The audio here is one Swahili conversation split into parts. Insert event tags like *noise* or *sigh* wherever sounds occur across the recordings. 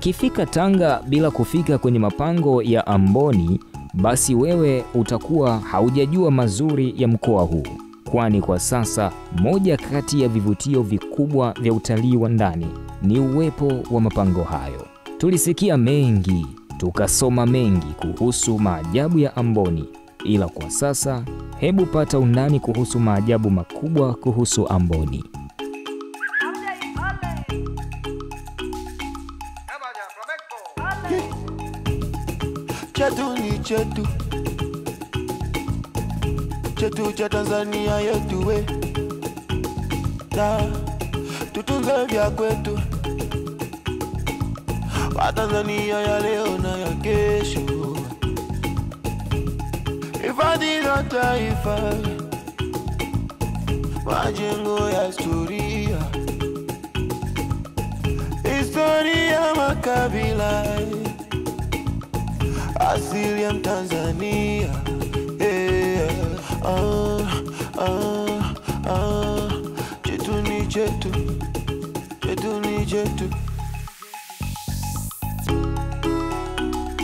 Ukifika Tanga bila kufika kwenye mapango ya Amboni, basi wewe utakuwa haujajua mazuri ya mkoa huu, kwani kwa sasa moja kati ya vivutio vikubwa vya utalii wa ndani ni uwepo wa mapango hayo. Tulisikia mengi, tukasoma mengi kuhusu maajabu ya Amboni, ila kwa sasa hebu pata undani kuhusu maajabu makubwa kuhusu Amboni. Chetu. Chetu cha Tanzania yetu we. Na tutunze vya kwetu. Watanzania ya leo na ya kesho, hifadhi la taifa, majengo ya historia, historia makabila asili ya Mtanzania yeah. ah, ah, ah. chetu ni chetu chetu ni chetu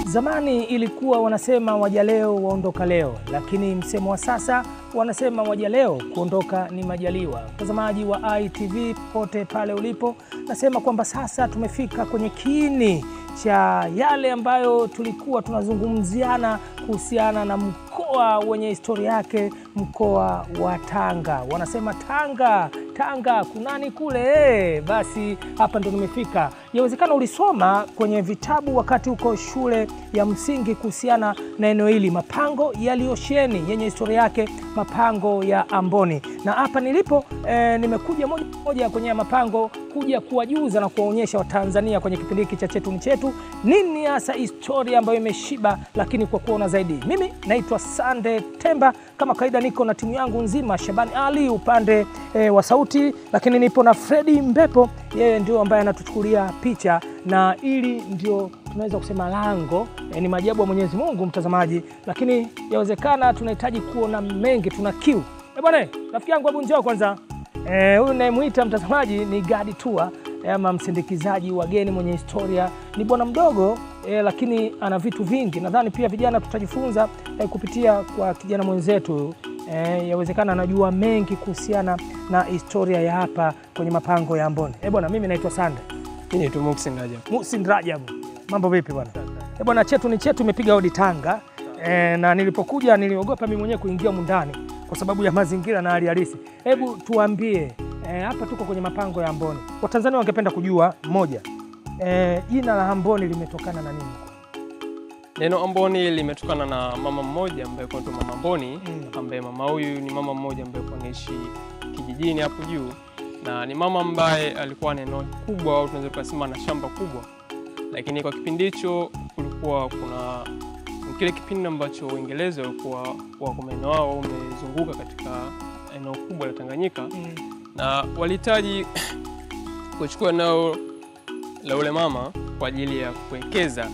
Zamani ilikuwa wanasema waja leo waondoka leo, lakini msemo wa sasa wanasema waja leo kuondoka ni majaliwa. Mtazamaji wa ITV popote pale ulipo, nasema kwamba sasa tumefika kwenye kiini cha yale ambayo tulikuwa tunazungumziana kuhusiana na mkoa wenye historia yake, mkoa wa Tanga. Wanasema Tanga, Tanga kunani kule? Basi hapa ndo nimefika. Yawezekana ulisoma kwenye vitabu wakati huko shule ya msingi kuhusiana na eneo hili, mapango yaliyosheni yenye historia yake, mapango ya Amboni. Na hapa nilipo eh, nimekuja moja moja kwenye mapango kuja kuwajuza na kuwaonyesha Watanzania kwenye kipindi hiki cha chetu ni chetu nini hasa historia ambayo imeshiba, lakini kwa kuona zaidi. Mimi naitwa Sande Temba, kama kawaida niko na timu yangu nzima, Shabani Ali upande e, wa sauti, lakini nipo na Fredi Mbepo, yeye ndio ambaye anatuchukulia picha, na ili ndio tunaweza kusema lango e, ni maajabu ya Mwenyezi Mungu mtazamaji, lakini yawezekana tunahitaji kuona mengi, tuna kiu. E bwana, rafiki yangu, hebu njoo kwanza. Huyu e, nayemwita mtazamaji ni Gadi eh, ama msindikizaji wageni mwenye historia. Ni bwana mdogo e, lakini ana vitu vingi. Nadhani pia vijana tutajifunza e, kupitia kwa kijana mwenzetu e, yawezekana anajua mengi kuhusiana na historia ya hapa kwenye mapango ya Amboni. E bwana, mimi naitwa Sande Mimi naitwa Muhsin Rajab. Muhsin Rajab, Mambo vipi bwana? E bwana, chetu ni chetu, imepiga hodi Tanga e, na nilipokuja niliogopa mimi mwenyewe kuingia mundani kwa sababu ya mazingira na hali halisi. Hebu tuambie eh, hapa tuko kwenye mapango ya Amboni. Watanzania wangependa kujua moja, eh, jina la Amboni limetokana na nini? Neno Amboni limetokana na mama mmoja ambaye kwa mama Amboni Mm. ambaye mama huyu ni mama mmoja ambaye anaishi kijijini hapo juu, na ni mama ambaye alikuwa na eneo kubwa au tunaweza kusema na shamba kubwa, lakini kwa kipindi hicho kulikuwa kuna kile kipindi ambacho Uingereza walikuwa wako maeneo wao wamezunguka katika eneo kubwa la Tanganyika na walihitaji kuchukua eneo la ule mama kwa ajili ya kuwekeza,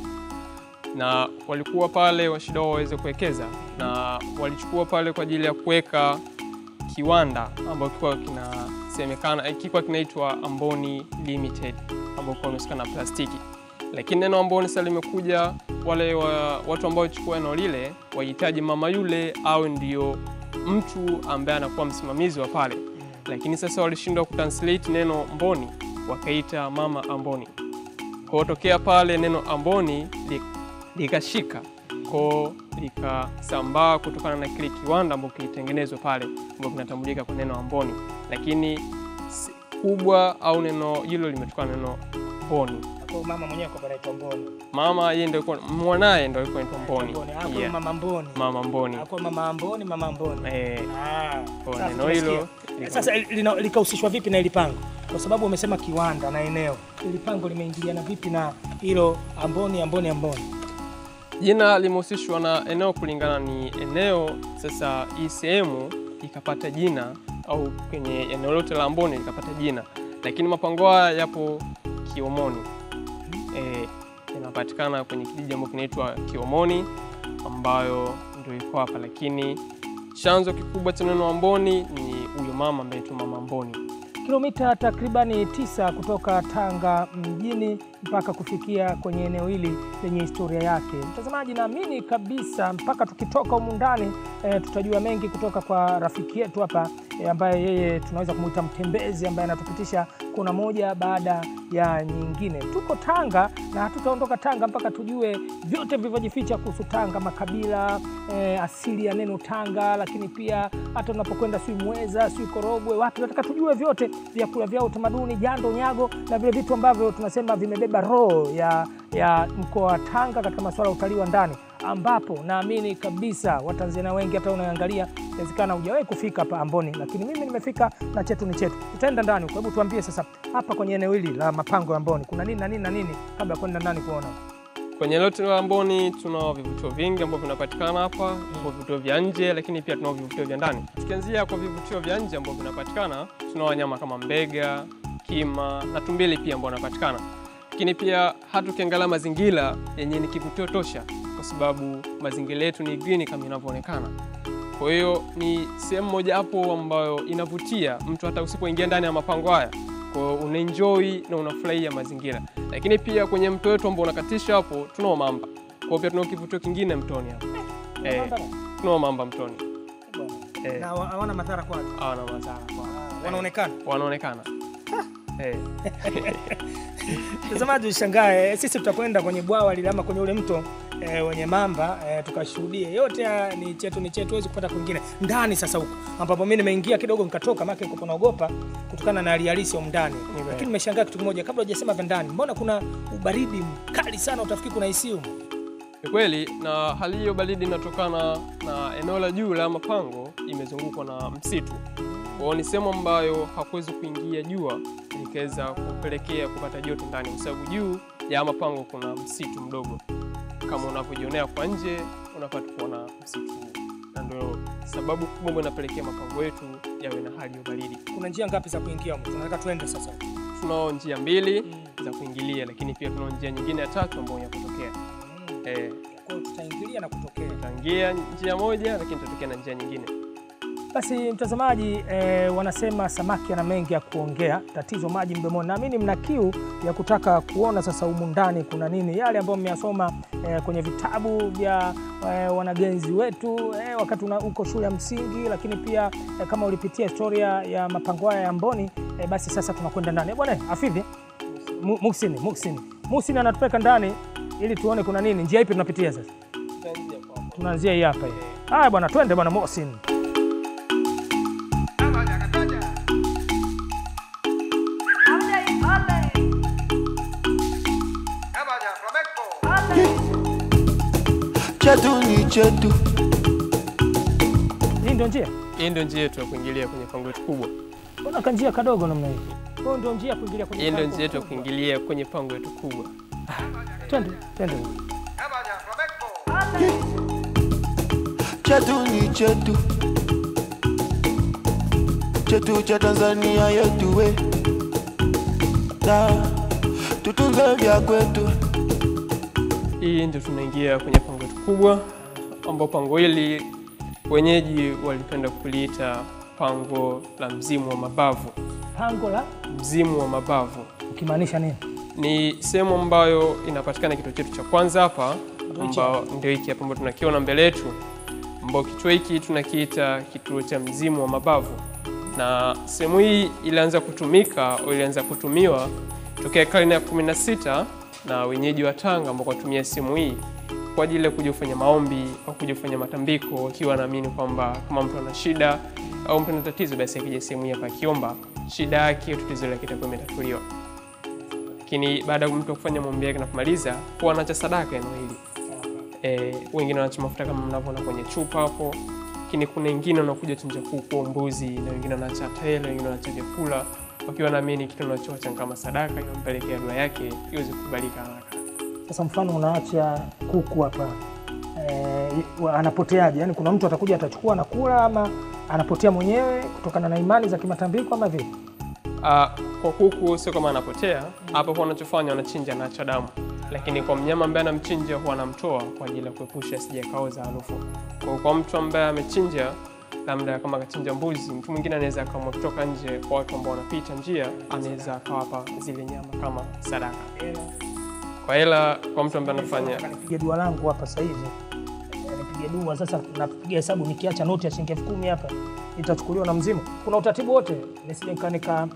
na walikuwa pale washida wao waweze kuwekeza, na walichukua pale kwa ajili ya kuweka kiwanda ambacho kilikuwa kinasemekana eh, kilikuwa kinaitwa Amboni Limited ambao kwa wamesikana na plastiki, lakini neno Amboni sasa limekuja wale wa, watu ambao chukua eneo lile wahitaji mama yule au ndio mtu ambaye anakuwa msimamizi wa pale lakini sasa walishindwa kutranslate neno Mboni wakaita mama Amboni. Kwa tokea pale neno Amboni likashika ko likasambaa kutokana na kile kiwanda ambao kilitengenezwa pale ambao kinatambulika kwa neno Amboni, lakini kubwa au neno hilo limetokana neno Mboni. Mama mwenyewe kwa anaitwa Mboni. Mama yeye ndio alikuwa mwanae ndio alikuwa anaitwa Mboni. Hapo Yeah. mama Mboni. Mama Mboni. Hapo mama Mboni, mama Mboni. Eh, Ah, kwa neno hilo Sasa likahusishwa vipi na ilipango? Kwa sababu umesema kiwanda na eneo, Ilipango limeingiliana vipi na hilo Amboni, Amboni, Amboni? Jina limehusishwa na eneo kulingana ni eneo. Sasa hii sehemu ikapata jina au kwenye eneo lote la Amboni likapata jina, lakini mapango haya yapo Kiomoni. E, inapatikana kwenye kijiji ambacho kinaitwa Kiomoni ambayo ndio iko hapa, lakini chanzo kikubwa cha neno Amboni ni huyo mama ambaye tu mama Amboni. Kilomita takribani tisa kutoka Tanga mjini mpaka kufikia kwenye eneo hili lenye historia yake. Mtazamaji, naamini kabisa mpaka tukitoka humu ndani e, tutajua mengi kutoka kwa rafiki yetu hapa e, ambaye yeye tunaweza kumuita mtembezi ambaye anatupitisha kuna moja baada ya nyingine. Tuko Tanga na hatutaondoka Tanga mpaka tujue vyote vilivyojificha kuhusu Tanga, makabila e, asili ya neno Tanga, lakini pia hata unapokwenda sui Mweza, sui Korogwe, watu nataka tujue vyote, vyakula vyao, utamaduni, jando, nyago na vile vitu ambavyo tunasema vimebeba roho ya, ya mkoa wa Tanga katika masuala ya utalii wa ndani, ambapo naamini kabisa Watanzania wengi hata unaangalia, inawezekana hujawahi kufika hapa Amboni, lakini mimi nimefika na chetu ni chetu. Tutaenda ndani Kwa Hebu tuambie sasa, hapa kwenye eneo hili la mapango ya Amboni kuna nini na nini na nini, kabla ya kwenda ndani kuona Kwenye lote la Amboni tunao vivutio vingi ambavyo vinapatikana hapa, kwa vivutio vya nje, lakini pia tunao vivutio vya ndani. Tukianzia kwa vivutio vya nje ambavyo vinapatikana, tunao wanyama kama mbega, kima na tumbili pia ambao wanapatikana, lakini pia hata ukiangalia mazingira yenye ni kivutio tosha, kwa sababu mazingira yetu ni green kama inavyoonekana. Kwa hiyo ni sehemu moja hapo ambayo inavutia mtu hata usipoingia ndani ya mapango haya kwa hiyo unaenjoy na unafurahia mazingira, lakini pia kwenye mto wetu ambao unakatisha hapo tunao mamba. Kwa hiyo pia tunao kivutio kingine mtoni hapo. Eh, tunao mamba mtoni. Eh, na hawana madhara kwa watu, hawana madhara. Kwa wanaonekana. Wanaonekana eh, *laughs* Mtazamaji ushangae, sisi tutakwenda kwenye bwawa lile ama kwenye ule mto e, wenye mamba e, tukashuhudie yote haya. Ni chetu ni chetu, huwezi kupata kwingine ndani. Sasa huko ambapo mimi nimeingia kidogo nikatoka, maana nilikuwa naogopa kutokana na hali halisi huko ndani, lakini nimeshangaa kitu kimoja. Kabla hujasema vya ndani, mbona kuna ubaridi mkali sana, utafikiri kuna huko? ni kweli. Na hali hiyo baridi inatokana na eneo la juu la mapango imezungukwa na msitu. Kwa hiyo ni sehemu ambayo hakuwezi kuingia jua likaweza kupelekea kupata joto ndani, kwa sababu juu ya mapango kuna msitu mdogo kama unavyojionea kwa nje, unapata kuona msitu na ndio sababu kubwa ambayo inapelekea mapango yetu yawe na hali ya baridi. Kuna njia ngapi za kuingia? Tunataka tuende sasa. Tunao njia mbili mm. za kuingilia, lakini pia tunao njia nyingine ya tatu ambayo ya kutokea. mm. Eh, tutaingilia na kutokea. tutaingia njia moja, lakini tutatokea na njia nyingine. Basi mtazamaji, eh, wanasema samaki ana mengi ya kuongea, tatizo maji mdomoni. Naamini mna kiu ya kutaka kuona sasa humu ndani kuna nini, yale ambayo mmeyasoma eh, kwenye vitabu vya eh, wanagenzi wetu eh, wakati uko shule ya msingi, lakini pia eh, kama ulipitia historia ya mapango haya ya mboni eh, basi sasa tunakwenda ndani Eh, bwana Afidhi Muksini, Muhsini, Muhsini anatupeka ndani ili tuone kuna nini. Njia ipi tunapitia sasa? Tunaanzia hii hapa hii. Haya bwana, twende bwana Muhsini. Chetu ni chetu Hii ndio njia. Hii ndio njia yetu ya kuingilia kwenye pango letu kubwa. Mbona kanjia kadogo namna hii? Hiyo ndio njia kuingilia kwenye Hii ndio njia yetu ya kuingilia kwenye pango letu kubwa. Twende, twende. chetu ni chetu chetu cha Tanzania yetu we na tutunze vya kwetu Hii ndio tunaingia kwenye kubwa, ambao pango hili wenyeji walipenda kuliita pango la mzimu wa mabavu. Pango la? Mzimu wa mabavu. Ukimaanisha nini? ni sehemu ambayo inapatikana kituo chetu cha kwanza hapa, ambao ndio hiki hapa ambao tunakiona mbele yetu, ambao kituo hiki tunakiita kituo cha mzimu wa mabavu, na sehemu hii ilianza kutumika au ilianza kutumiwa tokea karne ya 16 na wenyeji wa Tanga ambao watumia sehemu hii kwa ajili ya kuja kufanya maombi au kuja kufanya matambiko, wakiwa naamini kwamba kama mtu ana shida au mtu ana tatizo, basi akija sehemu hapa akiomba shida yake, tatizo lake itakuwa imetatuliwa lakini baada ya mtu kufanya maombi yake na kumaliza, huwa anacha sadaka eneo hili. E, wengine wanacha mafuta kama mnavyoona kwenye chupa hapo, lakini kuna wengine wanakuja chinja kuku mbuzi, na wengine wanaacha tele, wengine wanaacha vyakula, wakiwa naamini kitu unachoacha kama sadaka inampelekea dua yake iweze kukubalika haraka. Sasa mfano unaacha kuku hapa eh, anapoteaje? Yani kuna mtu atakuja atachukua na kula ama anapotea mwenyewe kutokana na imani za kimatambiko ama vipi? Uh, kwa kuku sio kama anapotea hapo, kwa anachofanya anachinja na acha damu, lakini kwa mnyama ambaye anamchinja huwa anamtoa kwa ajili ya kuepusha asije kaoza harufu. Kwa kwa mtu ambaye amechinja labda kama akachinja mbuzi, mtu mwingine anaweza akaamua kutoka nje kwa watu ambao wanapita njia, anaweza akawapa zile nyama kama sadaka kwa hela, kwa mtu ambaye anafanya Nipige dua langu hapa sasa hivi, nipige dua sasa. Napiga hesabu, nikiacha noti ya shilingi elfu kumi hapa itachukuliwa na mzimu. Kuna utaratibu wote, nisije nika nika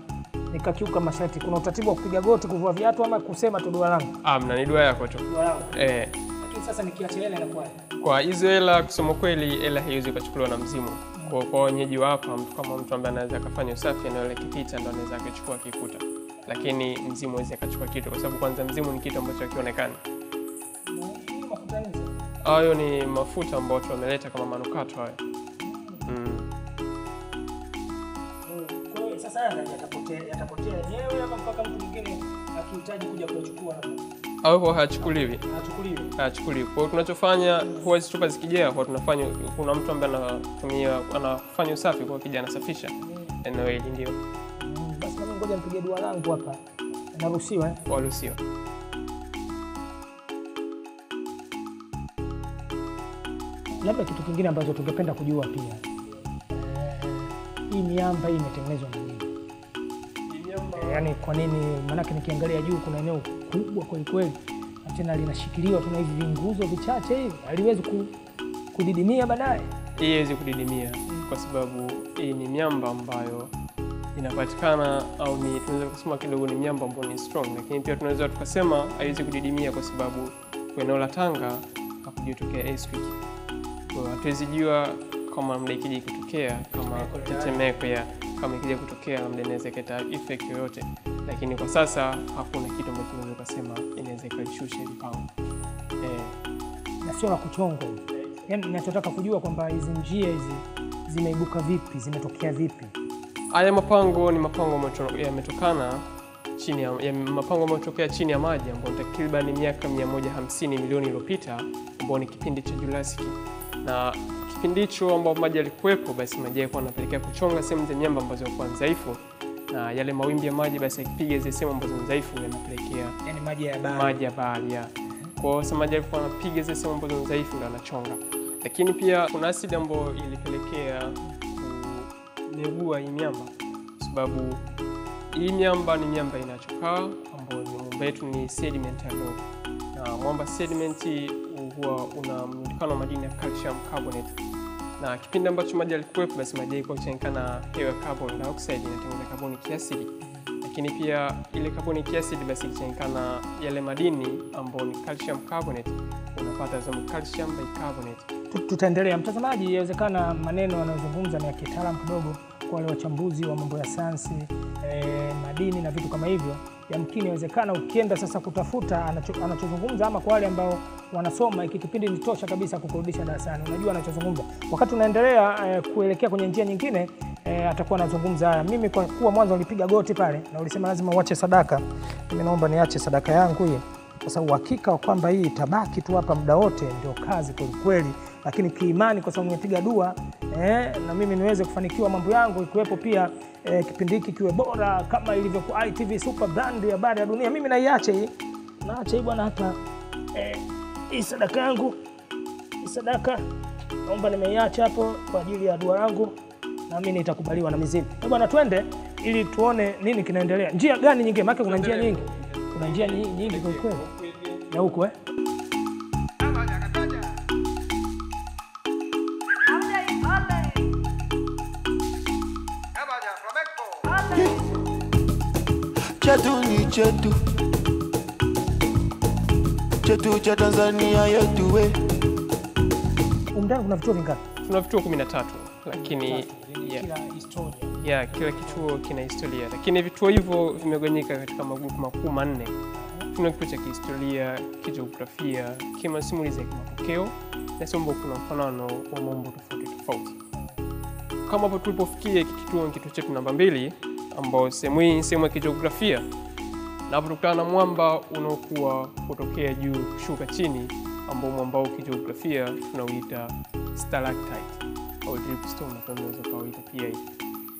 nikakiuka masharti. Kuna utaratibu wa kupiga goti, kuvua viatu, ama kusema tu dua langu Ah, mna ni dua yako tu dua langu. eh. Lakini sasa nikiacha hela inakuwa Kwa hizo hela, kusema kweli, hela haiwezi kuchukuliwa na mzimu. Kwa kwa wenyeji wa hapa, mtu kama mtu ambaye anaweza akafanya usafi eneo la kipita, ndo anaweza akachukua akikuta, lakini mzimu hawezi akachukua kitu, kwa sababu kwanza mzimu ni kitu ambacho hakionekani. mafuta. Hayo ni mafuta ambayo watu wameleta kama manukato hayo. Mm. Au kwa hayachukuliwi hayachukuliwi. Kwa hiyo tunachofanya huwa hizi chupa zikijaa, kwa tunafanya, kuna mtu ambaye anatumia anafanya usafi, kwa kija anasafisha eneo hili, ndio Mm, ngoja nipige dua langu hapa, naruhusiwa eh? waruhusiwa. Labda kitu kingine ambacho tungependa kujua pia hii miamba hii imetengenezwa na nini? Yaani kwa nini? Maanake nikiangalia juu kuna eneo kubwa kwelikweli, kweli, na tena linashikiliwa tuna hivi vinguzo vichache hivi, haliwezi ku, kudidimia baadaye. hii haiwezi kudidimia kwa sababu hii ni miamba ambayo inapatikana au ni tunaweza kusema kidogo ni miamba ambayo ni strong, lakini pia tunaweza tukasema haiwezi kudidimia kwa sababu kwa eneo la Tanga hakujatokea earthquake. Kwa hiyo hatuwezi jua kama muda ikija kutokea kama tetemeko ya kama ikija kutokea labda inaweza ikaleta effect yoyote, lakini kwa sasa hakuna kitu ambacho tunaweza kusema inaweza ikaishusha hili eh. na sio la kuchongwa hivi. Yaani ninachotaka kujua kwamba hizi njia hizi zimeibuka vipi, zimetokea vipi? Haya mapango ni mapango ambayo yametokana chini ya, ya mapango ambayo yametokea chini ya maji ambayo takriban miaka 150 milioni iliyopita ambao ni kipindi cha Jurassic. Na kipindi hicho ambapo maji yalikuwepo, basi maji yalikuwa yanapelekea kuchonga sehemu za miamba ambazo zilikuwa dhaifu, na yale mawimbi ya maji basi yakipiga zile sehemu ambazo ni dhaifu yanapelekea yani maji ya bahari. maji ya bahari ya. Kwa hiyo sasa maji yalikuwa yanapiga zile sehemu ambazo ni dhaifu ndio yanachonga, lakini pia kuna asidi ambayo ilipelekea kunegua hii miamba, kwa sababu hii miamba ni miamba inachokaa ambayo ni mwamba yetu ni sedimentary rock, na mwamba sediment huwa una mlundikano wa madini ya calcium carbonate, na kipindi ambacho maji yalikuwepo, basi maji yalikuwa kuchanganyikana hewa ya carbon dioxide inatengeneza carbonic acid lakini pia ile carbonic acid basi ikichanganyikana yale madini ambayo ni calcium carbonate. Unapata zamu calcium bicarbonate. Tu- Tutaendelea. Mtazamaji, yawezekana maneno anayozungumza ni ya kitaalamu kidogo kwa wale wachambuzi wa mambo ya sayansi eh, madini na vitu kama hivyo. Yamkini yawezekana ukienda sasa kutafuta anachozungumza, ama kwa wale ambao wanasoma, hiki kipindi ni tosha kabisa kukurudisha darasani, unajua anachozungumza. Wakati unaendelea eh, kuelekea kwenye njia nyingine eh, atakuwa anazungumza haya. Mimi kwa kuwa mwanzo nilipiga goti pale na ulisema lazima uache sadaka, mimi naomba niache sadaka yangu hii kwa sababu uhakika wa kwamba hii itabaki tu hapa muda wote ndio kazi kwelikweli, lakini kiimani, kwa sababu nimepiga dua eh, na mimi niweze kufanikiwa mambo yangu, ikiwepo pia eh, kipindi hiki kiwe bora kama ilivyokuwa ITV Super Brand ya habari ya dunia. Mimi naiache hii, naacha hii bwana, hata eh, hii sadaka yangu, hii sadaka naomba nimeiacha hapo kwa ajili ya dua yangu, naamini itakubaliwa na mizimu. Eh bwana, twende ili tuone nini kinaendelea. Njia gani nyingine? Maana kuna njia nyingi, kuna njia nyingi kwa kweli ya huko eh? Chetu ni chetu chetu cha Tanzania yetu we Umdani kuna vituo vingapi? Tuna vituo 13 lakini yeah, Kila historia. yeah, kila kituo kina historia, lakini vituo hivyo vimegawanyika katika magrupu makuu manne. Tuna kituo cha kihistoria, kijiografia, kimasimulizi ya kimapokeo na sombo, kuna mfanano wa mambo tofauti tofauti. Kama hapo tulipofikia, kituo ni kituo chetu namba mbili, ambao sehemu hii ni sehemu ya kijiografia, na kutokana na mwamba unaokuwa kutokea juu kushuka chini, ambao mwamba huu kijiografia tunauita stalactite au dripstone, na tunaweza kuita pia hivi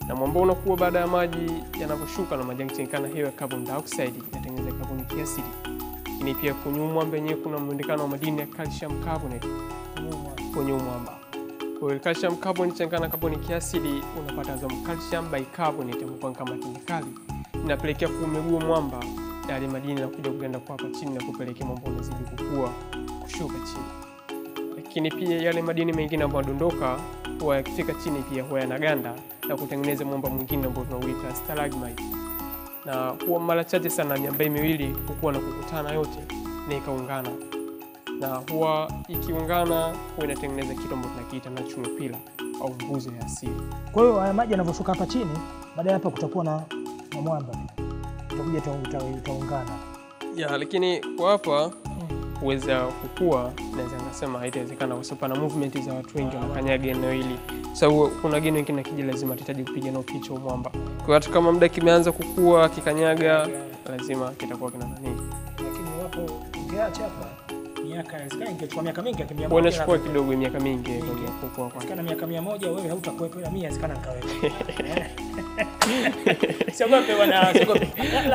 na mwamba unakuwa baada ya maji yanavyoshuka na maji yakichanganyikana hewa ya carbon dioxide inatengeneza carbonic acid. Lakini pia kwenye mwamba wenyewe kuna mwendekano wa madini ya calcium carbonate kwenye mwamba. Kwa calcium carbonate changana na carbonic acid unapata azomu calcium bicarbonate ambayo kama kemikali. Inapelekea kuumegua mwamba yale madini na kuja kuganda kwa hapa chini na kupelekea mwamba unazidi kukua kushuka chini. Lakini pia yale madini mengine ambayo yanadondoka huwa yakifika chini pia huwa yanaganda na kutengeneza mwamba mwingine ambao tunauita stalagmite, na huwa mara chache sana miamba miwili hukuwa na kukutana yote na ikaungana, na huwa ikiungana huwa inatengeneza kitu ambacho tunakiita natural pillar au nguzo ya asili. Kwa hiyo haya maji yanavyoshuka hapa chini, baada ya hapa kutakuwa na, na mwamba utakuja uta- uta- utaungana. ya lakini kwa hapa kuweza kukua, naweza nikasema haitawezekana kwa sababu pana movement za watu wengi wanakanyaga eneo hili, sababu kuna geni wengine akija lazima atahitaji kupiga nao picha mwamba. Kwa hiyo hata kama muda kimeanza kukua kikanyaga, lazima kitakuwa kina nani, Lakini wapo ungeacha hapa miaka inawezekana ingechukua miaka mingi akimia huwa inachukua kidogo miaka mingi kwa kwa. Inawezekana miaka mia moja wewe hautakuwepo, ila mimi inawezekana nikawepo. *laughs* Siogope bwana, siogope.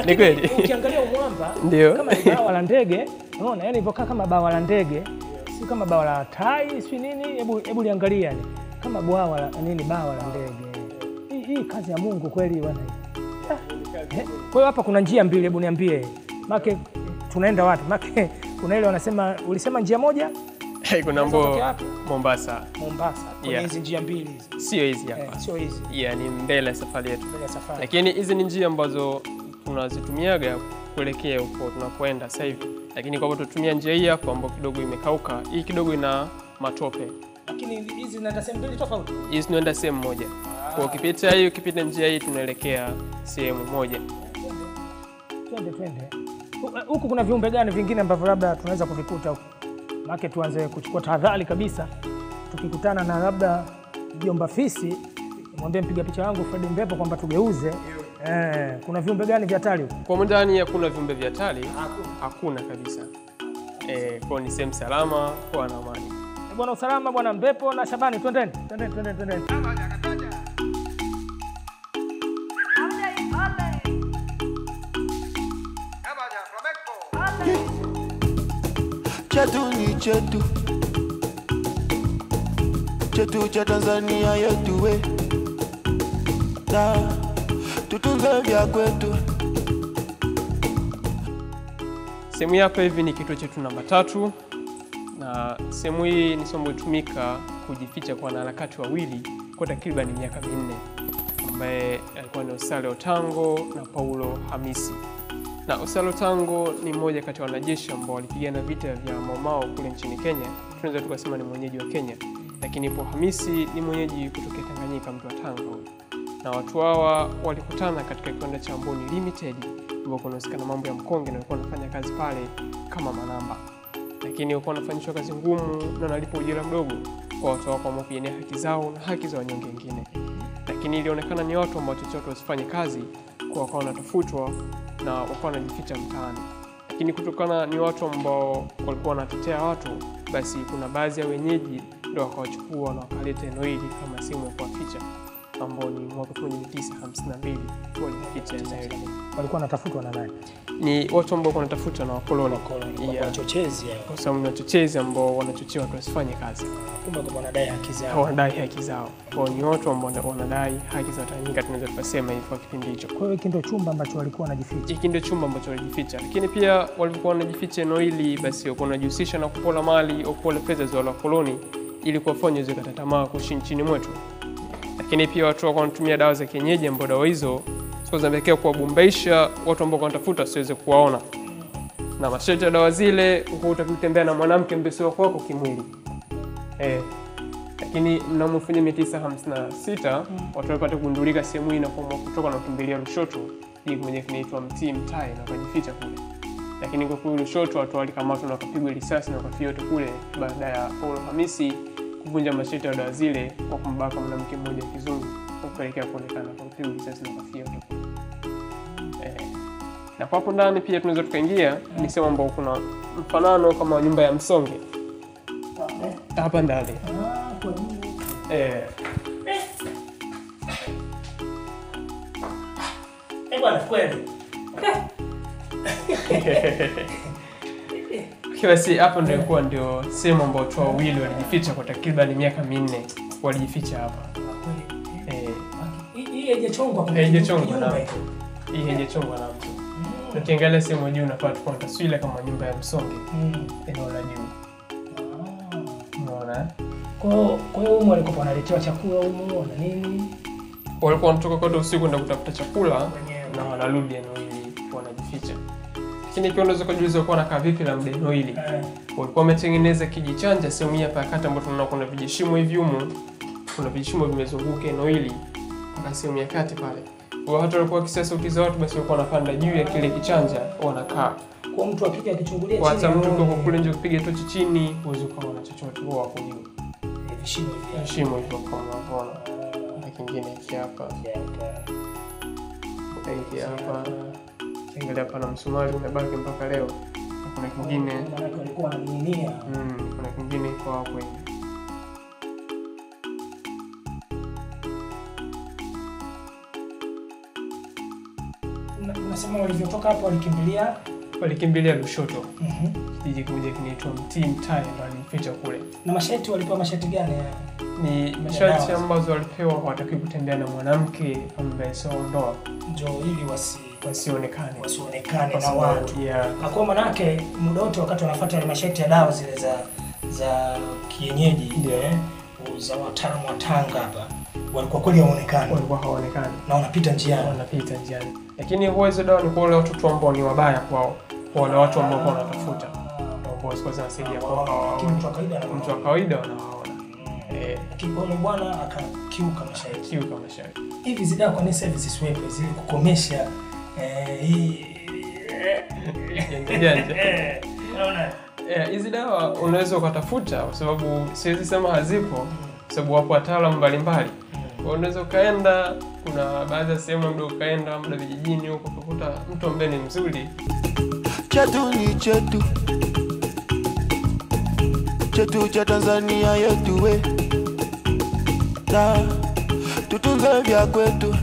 Ni kweli. ukiangalia umwamba Ndio. kama bawa la ndege, unaona yani ivokaa kama bawa la ndege, si kama bawa la tai, si nini? Hebu hebu liangalia kama bwawa la nini, bawa la ndege. Hii, hii kazi ya Mungu kweli bwana. Eh, Kwa hiyo hapa kuna njia mbili, hebu niambie. Make tunaenda wapi? Make kuna ile wanasema, ulisema njia moja hey, Kuna mbo Mombasa. Mombasa, Mombasa, hizi Yeah. njia mbili hizi. sio hizi Eh, yeah, sio hizi yeah, ni mbele ya safari yetu. mbele ya safari. lakini hizi ni njia ambazo tunazitumiaga kuelekea huko tunakwenda sasa hivi, lakini kwa sababu tutumia njia hii hapo ambayo kidogo imekauka, hii kidogo ina matope, Lakini hizi zinaenda sehemu mbili tofauti. hizi zinaenda sehemu moja. ah. Kwa ukipita hii ukipita njia hii tunaelekea sehemu moja. Twende twende. Hu- Huku kuna viumbe gani vingine ambavyo labda tunaweza kuvikuta huku? Maana tuanze kuchukua tahadhari kabisa. Tukikutana na labda mjomba fisi, mwambie mpiga picha wangu Fred Mbepo kwamba tugeuze. Eh, kuna viumbe gani vya hatari huku? Kwa ndani hakuna viumbe vya hatari, hakuna kabisa. Eh, kwa ni sehemu salama, kwa na amani. Eh, Bwana usalama, bwana Mbepo na Shabani, twendeni, twendeni, twendeni, twendeni. Chetu ni chetu. Chetu cha Tanzania yetu we. Na tutunze vya kwetu. Sehemu hii hapa hivi ni kituo chetu namba tatu, na sehemu hii ni sehemu tumika kujificha kwa wanaharakati wawili kwa takriban miaka minne, ambaye alikuwa ni Osale Otango na Paulo Hamisi. Na Osalo Tango ni mmoja kati ya wanajeshi ambao walipigana vita vya Mau Mau kule nchini Kenya, tunaweza tukasema ni mwenyeji wa Kenya, lakini ipo Hamisi ni mwenyeji kutokea Tanganyika, mtu wa huyu na watu hawa walikutana katika kiwanda cha Mboni Limited ambao kunahusikana mambo ya mkonge na walikuwa wanafanya kazi pale kama manamba, lakini walikuwa wanafanyishwa kazi ngumu na wanalipwa ujira mdogo kwa watu wao, kwa kupigania haki zao na haki za wanyonge wengine, lakini ilionekana ni watu ambao chochote wasifanye kazi kwa wakawa wanatafutwa na wakawa wanajificha mtaani, lakini kutokana ni watu ambao walikuwa wanatetea watu, basi kuna baadhi ya wenyeji ndo wakawachukua na wakaleta eneo hili kama sehemu ya kuwaficha ambao ni mwaka 1952 walificha eneo hili. Walikuwa wanatafutwa na nani? Ni watu ambao wanatafutwa na wakoloni Wachochezi. kwa sababu ni wachochezi ambao wanachochea watu wasifanye kazi, Kumbe wanadai haki zao. wanadai haki zao. Kwao ni watu ambao wanadai haki za Watanganyika, tunaweza tukasema hivyo kwa kipindi hicho. Kwa hiyo hiki ndio chumba ambacho walikuwa wanajificha. Hiki ndio chumba ambacho walijificha, lakini pia walivyokuwa wanajificha eneo hili, basi walikuwa wanajihusisha na kupola mali au kupola fedha za wakoloni ili kuwafanya kukata tamaa kuishi nchini mwetu. Lakini pia watu wako wanatumia dawa za kienyeji, ambao dawa hizo sio zinapelekea kuwabumbaisha watu ambao wanatafuta siweze kuwaona, na masharti ya dawa zile huko utakutembea na mwanamke mbesi wako wako kimwili eh. Lakini mnamo 1956 watu walipata kugundulika sehemu hii na kuamua kutoka na kukimbilia Lushoto hii kwenye kinaitwa Mtii Mtai na kujificha kule. Lakini kwa kule Lushoto watu walikamatwa na wakapigwa risasi na wakafia wote kule, baada ya Paulo Hamisi kuvunja masharti ya dawa zile kwa kumbaka mwanamke mmoja kizungu na kupelekea kuonekana kwa kupigwa risasi na wote. Eh, na kwa hapo ndani pia tunaweza tukaingia, ni sehemu ambao kuna mfanano kama nyumba ya msonge hapa ndani eh. Eh, bwana kweli. *laughs* Basi hapo ndio ilikuwa ndio sehemu ambayo watu wawili walijificha kwa takriban miaka minne walijificha hapa. Eh, Hii- hii haijachongwa hii na mtu. Ukiangalia sehemu ya juu unapata kuna taswira kama nyumba ya msonge Mm. eneo la juu. Ah. Unaona? eh? Kwa hiyo walikuwa wanaletewa chakula humu na nini? Walikuwa wanatoka kote usiku kwenda kutafuta chakula na wanarudi eneo hili wanajificha. Lakini pia unaweza kujiuliza ulikuwa unakaa vipi na mdeno hili. Eh. walikuwa wametengeneza kijichanja sehemu hii hapa kati ambapo tunaona kuna vijishimo hivi humu, kuna vijishimo vimezunguka eneo hili mpaka sehemu ya kati pale. Kwa hata walikuwa wakisikia sauti za watu, basi walikuwa wanapanda juu ya kile kichanja wanakaa. Kwa mtu apiga akichungulia chini hata mtu kwa kule nje kupiga tochi chini, uweze kuona chochote, huwa wako juu vijishimo vishimo hivi. vishimo hivyo kwa unavyoona. Na kingine hiki hapa, hiki hapa, kiangalia pana na msumari umebaki mpaka leo. Na kuna kingine wananing'inia. mm, kuna kingine kwa kwenye Unasema walivyotoka hapo walikimbilia walikimbilia Lushoto, Mhm. kijiji kimoja kinaitwa Mtii Mtai, ndo alimficha kule. na mashati walipewa mashati gani? Ni masharti dawa. ambazo walipewa, hawatakiwi kutembea na mwanamke ambaye sio ndoa, Ndio ili wasi wasionekane wasionekane na watu. yeah. Na kwa manake muda wote wakati wanafuata ile masharti ya dawa zile za za kienyeji Ndio. eh, za wataalamu wa Tanga hapa walikuwa kweli hawaonekani walikuwa hawaonekani, na wanapita njiani. wanapita njiani, lakini huwa hizo dawa ni kwa wale watoto ambao ni wabaya kwao, kwa wale watu ambao kwa wanatafuta, mtu wa kawaida Mtu wa kawaida wanawaona eh, kwa bwana akakiuka masharti. Hivi zidaa kwa nini hivi zisiwepo zili kukomesha eh, eh? Eh, hizi dawa unaweza ukatafuta, kwa sababu siwezi sema hazipo, kwa sababu wapo wataalamu mbalimbali. Unaweza ukaenda, kuna baadhi ya sehemu labda ukaenda mda vijijini huko ukakuta mtu ambaye ni mzuri, chetu ni chetu chetu cha Tanzania yetu we tutunze vya kwetu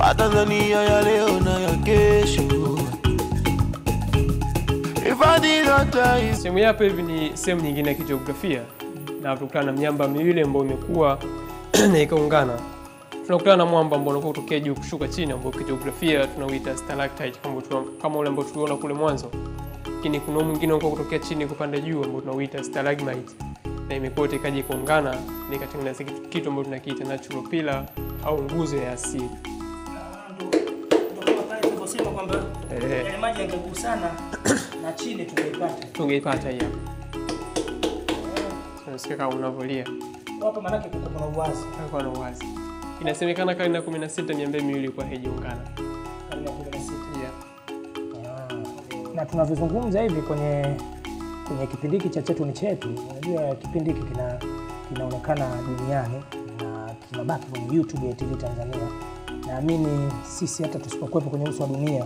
Watanzania ya leo na ya kesho. Sehemu yapo hivi ni sehemu nyingine ya kijiografia, na tunakutana na miamba miwili ambayo imekuwa *clears throat* na ikaungana. Tunakutana na mwamba ambao unakuwa kutokea juu kushuka chini, ambao kijiografia tunauita stalactite, kama kama ule ambao tuliona kule mwanzo, lakini kuna mwingine unakuwa kutokea chini kupanda juu, ambao tunauita stalagmite, na imekuwa ikaja ikaungana na ikatengeneza kitu ambacho tunakiita natural pillar au nguzo ya asili. Kwamba Eh. yale maji yangegusana *coughs* na chini tungeipata. Tungeipata hiyo. hapa, tunasikia kama Hapa manake kuko kuna uwazi. Hakuwa na uwazi. Inasemekana karne ya 16 miamba miwili ilikuwa haijaungana. Karne ya 16. Yeah. na tunavyozungumza hivi kwenye kwenye kipindi hiki cha chetu ni chetu, unajua kipindi hiki kina kinaonekana duniani na kinabaki kwenye YouTube ya TV Tanzania. Naamini sisi hata tusipokuwepo kwenye uso wa dunia,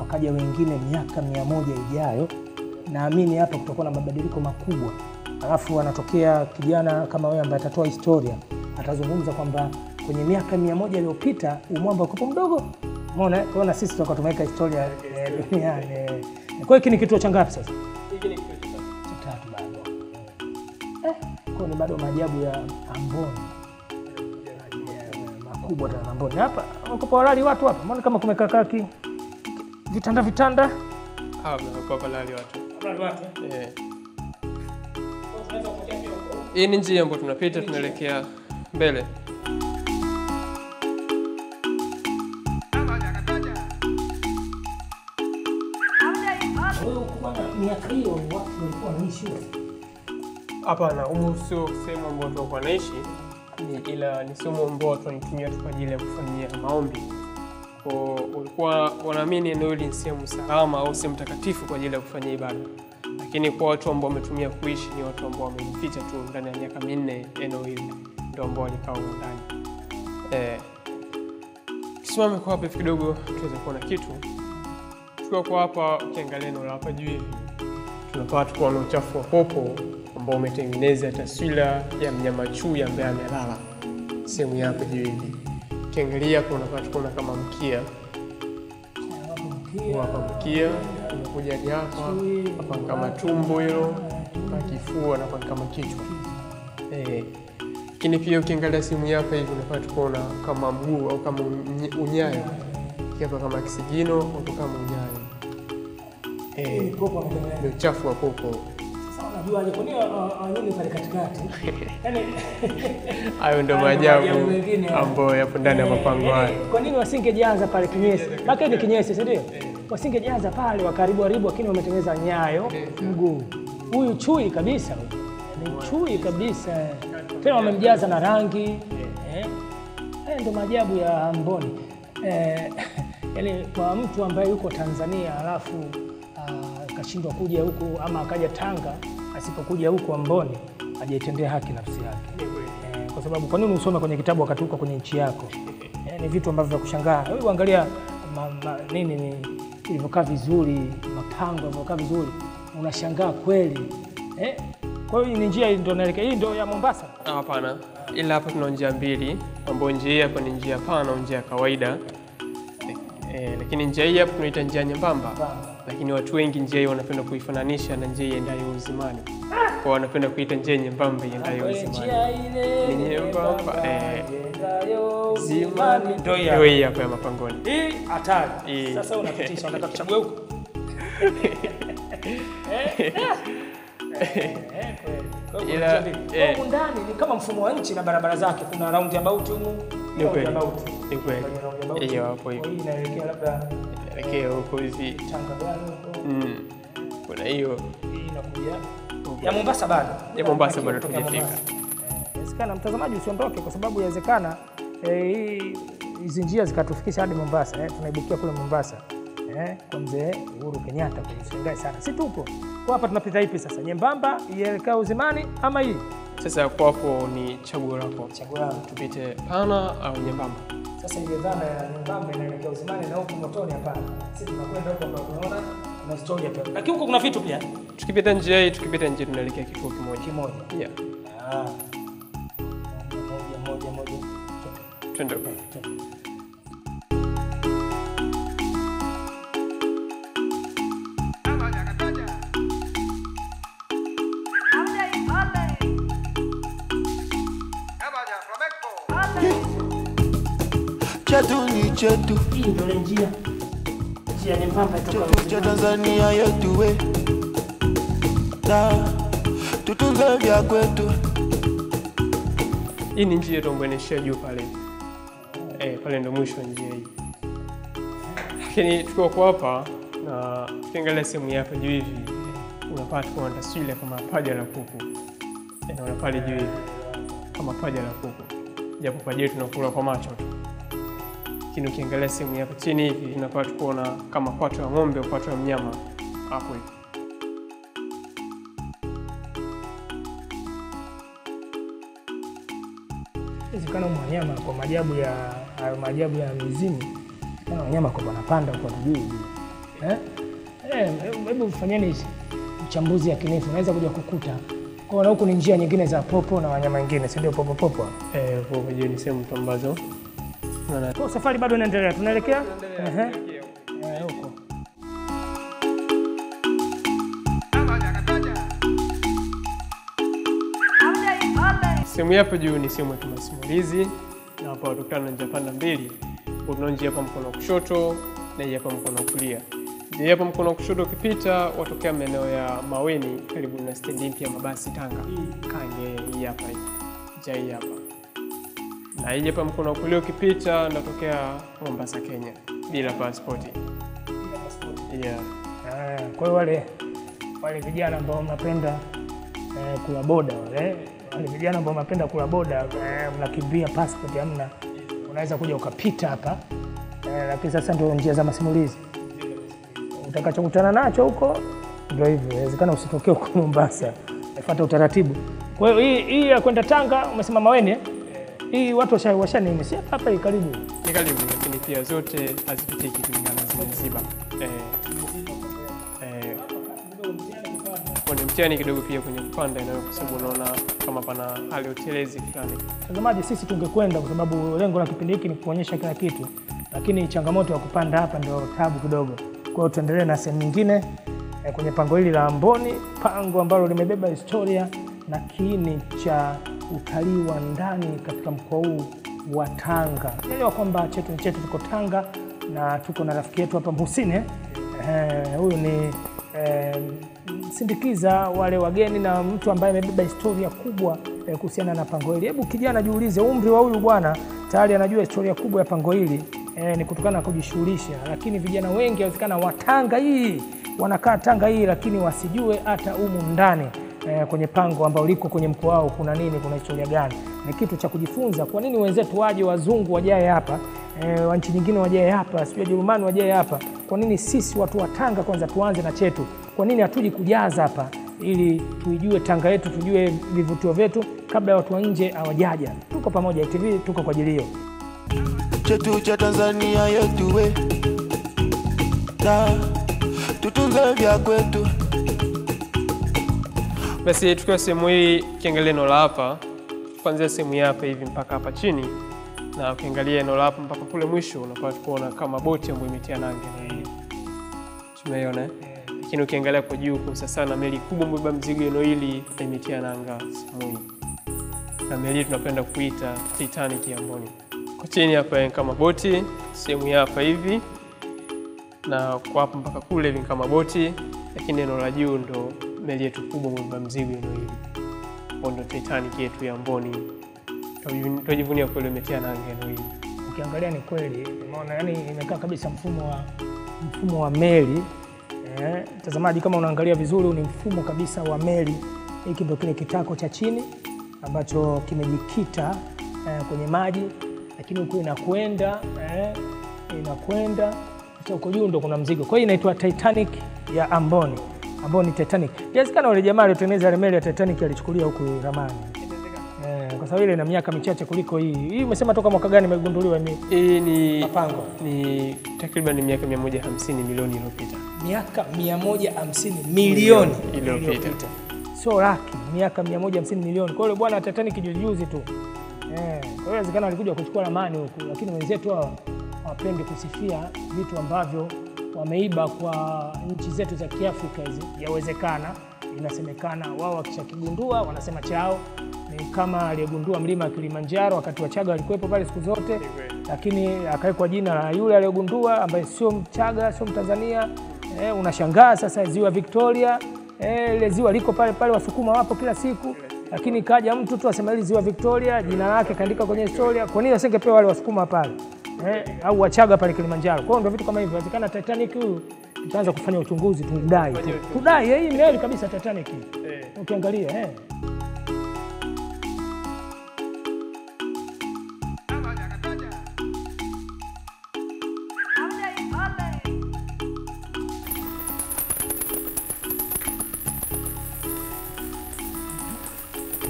wakaja wengine miaka mia moja ijayo, naamini hapa kutakuwa na mabadiliko makubwa. Alafu anatokea kijana kama wewe ambaye atatoa historia, atazungumza kwamba kwenye miaka mia moja iliyopita umwamba ulikuwa mdogo. Umeona, kwa na sisi tutakuwa tumeweka historia eh, duniani. eh. Kwa hiyo hiki ni kituo cha ngapi sasa? Hiki ni kituo cha Cha tatu bado. Eh, kwa ni bado maajabu ya Amboni Makubwa tena mboni Hapa wako walali watu hapa, mbona kama kumekaa kaa vitanda vitanda hapa kwa palali watu. walali watu eh. Hii ni njia ambayo tunapita tunaelekea mbele. Kwa hiyo kwa miaka hiyo watu walikuwa wanaishi. Hapana, humu sio sehemu ambayo tulikuwa naishi, ni ila ni somo ambao watu wanatumia tu kwa ajili ya kufanyia maombi. Kwa walikuwa wanaamini eneo hili ni sehemu salama au sehemu takatifu kwa ajili ya kufanyia ibada, lakini kwa watu ambao wametumia kuishi ni watu ambao wamejificha tu ndani ya miaka minne eneo hili, ndio ambao walikaa ndani. Eh, tusimame kwa hapa hivi kidogo tuweze kuona kitu. Tukiwa kwa hapa, ukiangalia eneo la hapa juu tunapata kuona uchafu wa popo ambao umetengeneza taswira ya mnyama chui ambaye amelala sehemu yako hivi. Ukiangalia kuna kama mkia hapa mkia unakuja hadi hapa hapa kama tumbo hilo na kifua na kama kichwa Eh, lakini pia ukiangalia sehemu yako hivi unapata kuona kama mguu au kama unyayo hapa kama kisigino au kama unyayo eh, ni uchafu wa popo. Unajuaje kwa nini wanyonyi pale katikati? *laughs* *laughs* Hayo ndio maajabu ambayo yapo ndani ya mapango hayo. haya. yaani, Kwa nini wasingejaza pale kinyesi? Maka ni kinyesi, si ndio? Wasingejaza pale wakaribu haribu, lakini wametengeneza nyayo mguu. Huyu chui kabisa, ni chui kabisa, tena wamemjaza na rangi eh. Haya ndio maajabu ya Amboni eh, *laughs* yani kwa mtu ambaye yuko Tanzania alafu ah, akashindwa kuja huku ama akaja Tanga asipokuja huko Amboni ajaitendea haki nafsi yake. E, kwa sababu kwa nini usome kwenye kitabu wakati uko kwenye nchi yako? E, ni vitu ambavyo vya kushangaa. Wewe angalia ma, ma, nini ni ilivyokaa vizuri, mapango yalivyokaa vizuri, unashangaa kweli. Eh. Kwa hiyo ni njia ndio naelekea, hii ndio ya Mombasa. Hapana, ila hapa tuna njia mbili, ambayo njia hii hapa ni njia pana au njia ya kawaida. E, lakini njia hii hapa tunaita njia nyembamba, lakini watu wengi njia hii wanapenda kuifananisha na njia iendayo uzimani, kwa wanapenda kuita njia nyembamba iendayo uzimani. nyembamba, eh, Zimani. Ndio hii ndio hapa. ya mapangoni. Hii hatari. Sasa unapitisha, unataka kuchagua huko. *laughs* Ila, eh. Ndani ni kama mfumo wa nchi na barabara zake, kuna raundi about humu, Ni kweli. Ni kweli. Hiyo hapo hiyo. Kwa inaelekea labda Elekea huko gani huko. Mm. Kuna hiyo Hii inakuja ya Mombasa bado. Ya Mombasa bado tujafika. Inawezekana mtazamaji usiondoke kwa sababu inawezekana eh, hii hizi njia zikatufikisha hadi Mombasa eh, tunaibukia kule Mombasa eh, kwa mzee Uhuru Kenyatta kule, usiangae sana, si tupo kwa hapa. Tunapita ipi sasa, nyembamba ielekea uzimani ama hii? sasa, Ya hapo ni chaguo lako, Chaguo lako, tupite pana au nyembamba. Sasa ile dhana ya nyembamba inaelekea uzimani na huko motoni, hapana. Sisi tunakwenda huko ambao tunaona na historia pia, lakini huko kuna vitu pia Tukipita njia hii, tukipita njia tunaelekea kituo kimoja. kimoja. Yeah, Ah. Moja moja moja. twende huko. Chetu ni chetu. Hii ndio njia. Njia nyembamba chetu cha Tanzania yetu we. Na tutunze vya kwetu. Hii ni njia ambayo juu pale, eh, pale ndo mwisho wa njia hii. Lakini tukiwa kwa hapa na tukiangalia sehemu ya hapa juu hivi, unapata kuona taswira kama paja la kuku, inaona pale juu hivi kama paja la kuku, japo paja tunakula kwa macho tu, lakini ukiangalia sehemu ya chini hivi, inakuwa kuona kama kwato ya ng'ombe au kwato ya mnyama hapo hivi. Inawezekana wanyama kwa maajabu ya hayo maajabu ya mizimu, kana wanyama kwa wanapanda huko juu juu. Eh? Eh, hebu fanyeni uchambuzi yakinifu, unaweza kuja kukuta kwa huku ni njia nyingine za popo na wanyama wengine, si ndio? Popo popo. Eh, kwa juu ni sehemu ambazo unaona Kwa safari bado inaendelea, tunaelekea ehe, eh, huko. Sehemu yapo juu ni sehemu ya kimasimulizi, na hapa watukana na njia panda mbili. Kuna njia hapa mkono wa kushoto na njia hapa mkono wa kulia. Njia hapa mkono wa kushoto ukipita watokea maeneo ya Maweni karibu na stendi mpya ya mabasi Tanga. Kange hii hapa. Njia hii hapa. Na hapa mkono wa kulia ukipita natokea Mombasa, Kenya bila pasipoti. Yeah. Ah, Kwa hiyo wale wale vijana ambao mnapenda eh, kula boda wale wale vijana ambao mnapenda kula boda eh, mnakimbia passport hamna, unaweza kuja ukapita hapa eh, lakini sasa ndio njia za masimulizi. Utakachokutana nacho huko ndio hivyo, inawezekana usitokee huko *laughs* Mombasa, fuata utaratibu. Kwa hiyo hii ya kwenda Tanga umesema Maweni eh? Hii watu washa, washa hapa karibu Ni karibu lakini pia zote hazipitiki kulingana zimeziba. Eh, eh, kwenye mtihani kidogo pia kwenye kupanda inayo kwa sababu unaona kama pana hali utelezi fulani. Mtazamaji, sisi tungekwenda kwa sababu lengo la kipindi hiki ni kuonyesha kila kitu, lakini changamoto ya kupanda hapa ndio tabu kidogo. Kwa hiyo tuendelee na sehemu nyingine eh, kwenye pango hili la Amboni, pango ambalo limebeba historia na kiini cha utalii wa ndani katika mkoa huu wa Tanga. Elewa kwamba chetu ni chetu, tuko Tanga na tuko na rafiki yetu hapa Mhusine. eh? Huyu ni eh, sindikiza wale wageni na mtu ambaye amebeba historia kubwa eh, kuhusiana na pango hili. Hebu kijana, jiulize umri wa huyu bwana, tayari anajua historia kubwa ya pango hili eh, ni kutokana na kujishughulisha, lakini vijana wengi awezekana watanga hii wanakaa Tanga hii, lakini wasijue hata humu ndani eh, kwenye pango ambao liko kwenye mkoa wao kuna nini, kuna historia gani. Ni kitu cha kujifunza. Kwa nini wenzetu waje, wazungu wajae hapa eh, wa nchi nyingine wajae hapa, sijui Wajerumani wajae hapa? Kwa nini sisi watu wa Tanga kwanza tuanze na chetu? Kwa nini hatuji kujaza hapa ili tuijue Tanga yetu, tujue vivutio vyetu kabla ya watu wa nje hawajaja? Tuko pamoja ITV, tuko kwa ajili hiyo. chetu cha Tanzania yetu we tutunze vya kwetu Basi tukiwa sehemu hii, ukiangalia eneo la hapa, kuanzia sehemu hapa hivi mpaka hapa chini, na ukiangalia eneo la hapa mpaka kule mwisho, unapata kuona kama boti ambayo imetia nanga na hii tumeiona? Lakini ukiangalia kwa juu kusa sana meli kubwa ambayo mzigo eneo hili imetia nanga sehemu hii, na meli tunapenda kuita Titanic ya Mboni. Kwa chini hapa ni kama boti, sehemu hapa hivi. Na kwa hapa mpaka kule hivi kama boti, lakini eneo la juu ndo meli yetu kubwa mwamba mzigo eneo hili, ndo Titanic yetu ya Mboni. Tunajivunia- kweli umetia nanga eneo. Ukiangalia ni kweli, umeona yani imekaa kabisa mfumo wa mfumo wa meli eh. Mtazamaji, kama unaangalia vizuri, ni mfumo kabisa wa meli. Hiki ndio kile kitako cha chini ambacho kimejikita eh, kwenye maji, lakini huku inakwenda eh, inakwenda hata huko juu ndo kuna mzigo. Kwa hiyo inaitwa Titanic ya Amboni, Amboni Titanic. Inawezekana wale jamaa waliotengeneza ile meli ya Titanic alichukulia huku ramani eh, kwa sababu ile ina miaka michache kuliko hii. Hii umesema toka mwaka gani imegunduliwa? Ni Hii ni, Mapango. ni takriban miaka 150 milioni iliyopita. miaka 150 milioni Iliyopita. sio laki, miaka 150 milioni. Kwa hiyo bwana Titanic juzi tu eh. Kwa hiyo inawezekana alikuja kuchukua ramani huku, lakini wenzetu hawa hawapendi kusifia vitu ambavyo wameiba kwa nchi zetu za Kiafrika hizi. Yawezekana, inasemekana wao wakishakigundua wanasema chao ni kama aliyegundua mlima wa Kilimanjaro wakati Wachaga walikuwepo pale siku zote, lakini akawekwa jina la yule aliyogundua ambaye sio Mchaga, sio Mtanzania. Eh, unashangaa sasa ziwa Victoria eh, ile ziwa liko pale pale, Wasukuma wapo kila siku, lakini kaja mtu tu asema hili ziwa Victoria, jina lake kaandika kwenye historia. Kwa nini asingepewa wale Wasukuma pale eh, au Wachaga pale Kilimanjaro? Kwa hiyo ndio vitu kama hivyo. Inawezekana Titanic huyu tutaanza kufanya uchunguzi, tudai tu. tudai eh, hii meli kabisa Titanic hii. ukiangalia eh.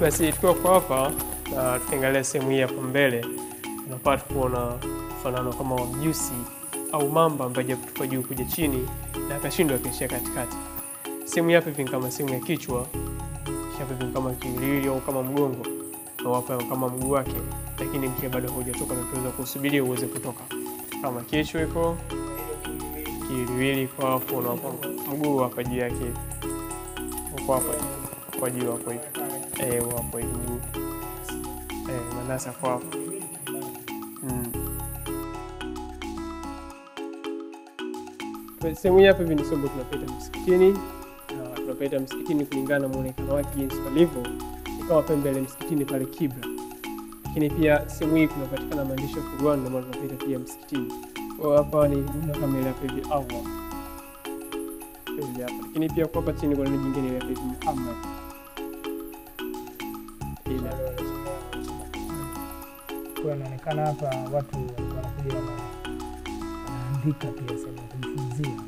Basi tukiwa kwa hapa na tukiangalia sehemu hii hapa mbele, tunapata kuona mfanano kama wa mjusi au mamba ambaye haja kutoka juu kuja chini na akashindwa akaishia katikati. Sehemu hii hapa hivi kama sehemu ya kichwa, hapa hivi kama kiwiliwili au kama mgongo, na hapa kama mguu wake, lakini mkia bado haujatoka na tunaweza kusubiria uweze kutoka. Kama kichwa iko kiwiliwili kwa hapo, na mguu hapa juu yake uko hapa kwa juu hapo hivi eh, hivi mguu eh, manasa kwa hapo mm. Sehemu hapa hivi ni sombo tunapita msikitini, na tunapita msikitini kulingana na mwonekano wake jinsi palivyo, ni kama mbele msikitini pale kibla, lakini pia sehemu hii kunapatikana maandishi ya Qur'an, ndio maana tunapaita pia msikitini. Kwa hapa ni jina kama ile hapa hivi Allah hivi hapa, lakini pia kwa hapa chini kuna nini jingine ile Muhammad Kwa inaonekana hapa watu wanakuja wanaandika pia sema kujifunzia.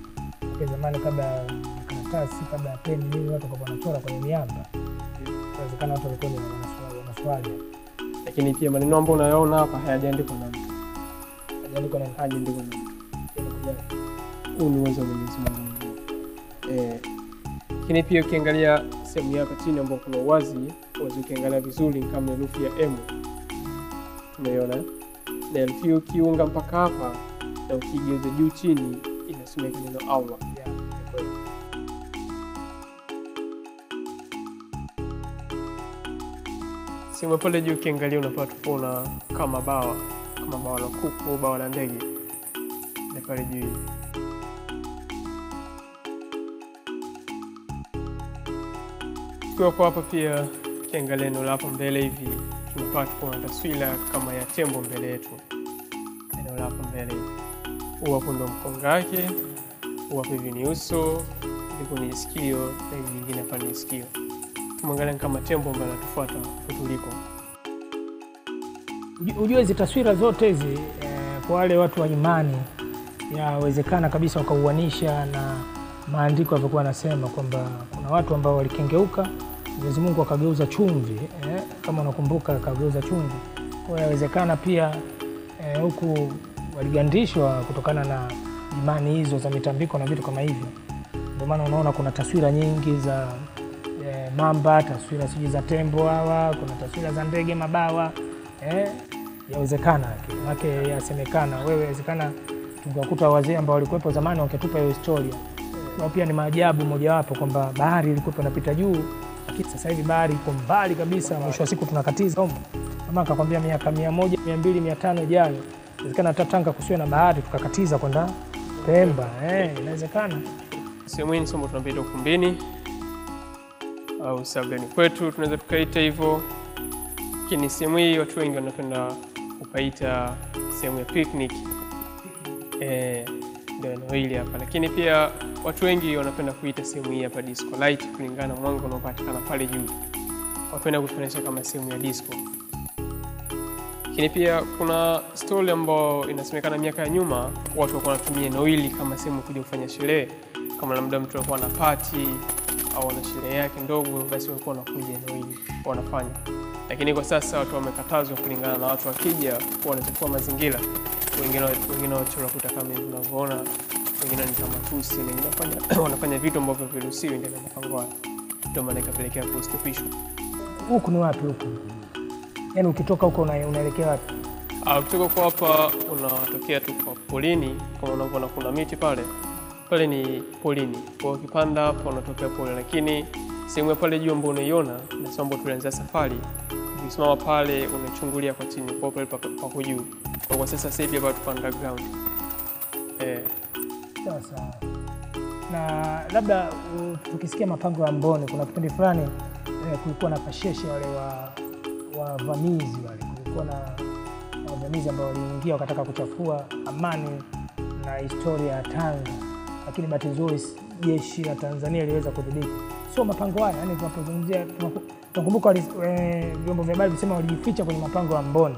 Kwa zamani kabla ya karatasi, kabla ya peni nini, watu walikuwa wanachora kwenye miamba. Inawezekana watu walikuwa wanaswali lakini pia maneno ambayo unayoona hapa hayajaandikwa na mtu, Hajaandikwa na hajaandikwa na mtu. Huu ni uwezo wa Mwenyezi Mungu. Eh, lakini pia ukiangalia sehemu ya hapa chini ambao kuna uwazi uwazi, ukiangalia vizuri kama herufi ya M, tumeiona na ukiunga mpaka hapa na ukigeuza juu chini inasomeka neno Allah. Ya pale juu ukiangalia unapata kuona kama bawa kama bawa la kuku bawa la ndege na pale juu. Kwa hapa pia ukiangalia neno la hapo mbele hivi tunapata kuona taswira kama ya tembo mbele yetu, eneo la hapo mbele. Huu ndo mkonga wake, huu hivi ni uso, ndipo ni sikio na hivi vingine hapa ni sikio. Tumwangalia kama tembo ambaye anatufuata kutuliko. Ujue hizi taswira zote hizi eh, kwa wale watu wa imani yawezekana kabisa wakauanisha na maandiko yalivyokuwa anasema kwamba kuna watu ambao walikengeuka, Mwenyezi Mungu akageuza chumvi eh, kama unakumbuka, akageuza chumvi. Kwa yawezekana pia eh, huku waligandishwa kutokana na imani hizo za mitambiko na vitu kama hivyo. Ndio maana unaona kuna taswira nyingi za eh, mamba, taswira sijui za tembo hawa, kuna taswira za ndege mabawa eh, yawezekana manake yasemekana, wewe yawezekana tungewakuta wazee ambao walikuwepo zamani wangetupa hiyo historia. Na pia ni maajabu mojawapo kwamba bahari ilikuwa inapita juu, sasa hivi bahari iko mbali kabisa, mwisho wa siku tunakatiza. Mama akakwambia miaka mia moja mia mbili mia tano ijayo, inawezekana hata Tanga kusiwe na bahari tukakatiza kwenda Pemba. Eh, inawezekana. Sehemu hii ni somo tunapaita ukumbini au sebuleni kwetu, tunaweza tukaita hivyo, lakini sehemu hii watu wengi wanapenda kupaita sehemu ya picnic. Eh, ndio eneo hili hapa, lakini pia watu wengi wanapenda kuita sehemu hii hapa disco light kulingana na mwanga unaopatikana pale juu, wapenda kufanisha kama sehemu ya disco. Lakini pia kuna story ambayo inasemekana miaka ya nyuma watu walikuwa wanatumia eneo hili kama sehemu kuja kufanya sherehe, kama labda mtu alikuwa na party au ana sherehe yake ndogo, basi walikuwa wanakuja eneo hili wanafanya. Lakini kwa sasa watu wamekatazwa kulingana na watu wakija kuwa wanachafua mazingira. Wengine wengine wanakuta kama hivi unavyoona, wengine ni kama tusi, wengine wanafanya *clears throat* wanafanya vitu ambavyo viruhusiwi ndani ya mapango wao, ndio maana ikapelekea kustopishwa. Huku ni wapi huku? Yaani ukitoka huko unaelekea wapi? Ah, Kutoka kwa hapa unatokea tu kwa polini, kama unavyoona kuna miti pale pale, ni polini. Kwa ukipanda hapo unatokea pole, lakini sehemu ya pale juu ambayo unaiona na sababu tulianza tulianzia safari, ukisimama pale unachungulia kwa chini, kwa pale pako juu. Kwa kwa sasa sasa hapa tuko underground eh, sawa. Na labda tukisikia mapango ya mboni kuna kipindi fulani eh, kulikuwa na pasheshe wale wa wavamizi wale, kulikuwa na wavamizi ambao waliingia wakataka kuchafua amani na historia ya Tanga, lakini bahati nzuri jeshi la Tanzania liliweza kudhibiti. Sio mapango haya, yani tunapozungumzia tunakumbuka eh, vyombo vya habari visema walijificha kwenye mapango ya Mboni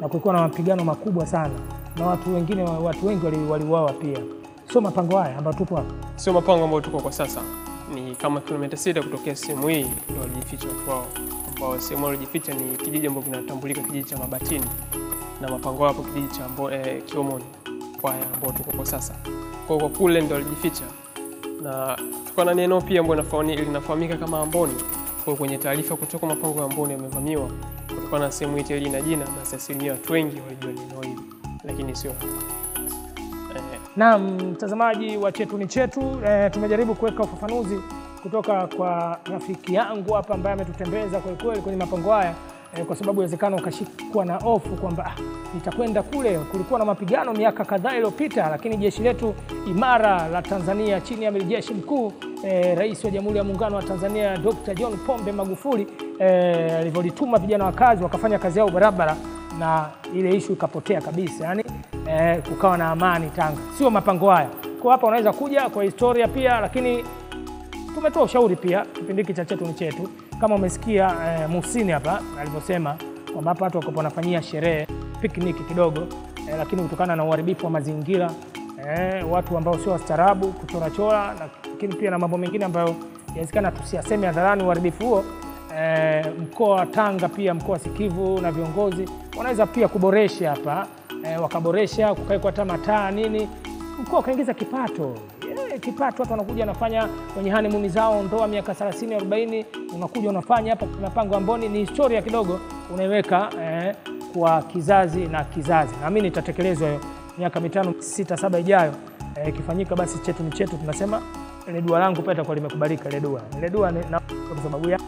na kulikuwa na mapigano makubwa sana na watu wengine watu wengi wali- waliuawa pia. Sio mapango haya ambayo tupo hapa. sio mapango ambayo tuko kwa sasa, ni kama kilomita sita kutokea sehemu hii ndio walijificha watu wao, ambao sehemu walijificha ni kijiji ambacho kinatambulika kijiji cha Mabatini na mapango hapo kijiji cha eh, Kiomoni kwaya ambao tuko kwa sasa. Kwa kwa kule ndio walijificha, na kutokana na eneo pia ambayo linafahamika kama Amboni. Kwa kwenye taarifa kutoka mapango ya Amboni yamevamiwa, kutokana na sehemu hii ina jina, basi asilimia watu wengi walijua ni eneo hili, lakini sio eh, Naam, mtazamaji wa chetu ni chetu. E, tumejaribu kuweka ufafanuzi kutoka kwa rafiki yangu hapa ambaye ametutembeza kwelikweli kweli kwenye mapango haya e, kwa sababu inawezekana ukashikwa na hofu kwamba ah, nitakwenda kule. Kulikuwa na mapigano miaka kadhaa iliyopita, lakini jeshi letu imara la Tanzania chini ya amiri jeshi mkuu e, Rais wa Jamhuri ya Muungano wa Tanzania Dr. John Pombe Magufuli e, alivyolituma vijana wa kazi wakafanya kazi yao barabara na ile ishu ikapotea kabisa, yani eh, kukawa na amani Tanga, sio mapango haya. Kwa hapa unaweza kuja kwa historia pia, lakini tumetoa ushauri pia kipindi hiki cha chetu ni chetu, kama umesikia eh, Muhsini hapa alivyosema kwamba hapa watu wako wanafanyia sherehe pikniki kidogo eh, lakini kutokana na uharibifu wa mazingira eh, watu ambao sio wastaarabu kuchorachora, lakini pia na mambo mengine ambayo inawezekana tusiyaseme hadharani, uharibifu huo eh, mkoa wa Tanga pia mkoa wa sikivu na viongozi wanaweza pia kuboresha hapa eh, wakaboresha kukawekwa hata mataa nini, mkoa ukaingiza kipato yeah, kipato. Watu wanakuja wanafanya kwenye honeymoon zao ndoa miaka 30 40, unakuja unafanya hapa mapango Amboni. Ni historia kidogo unaiweka eh, kwa kizazi na kizazi. Naamini itatekelezwa hiyo miaka mitano sita saba ijayo eh, ikifanyika, basi chetu ni chetu. Tunasema ile dua langu pia itakuwa limekubalika. Ile dua ile dua kwa sababu ya